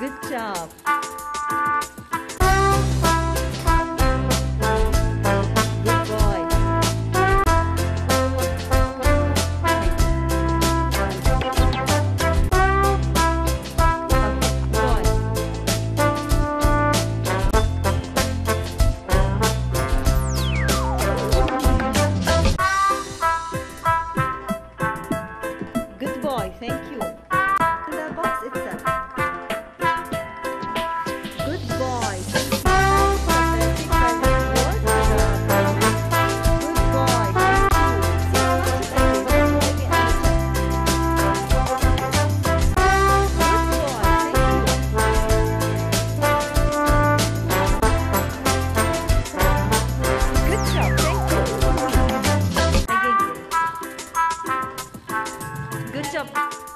Good job. Good job.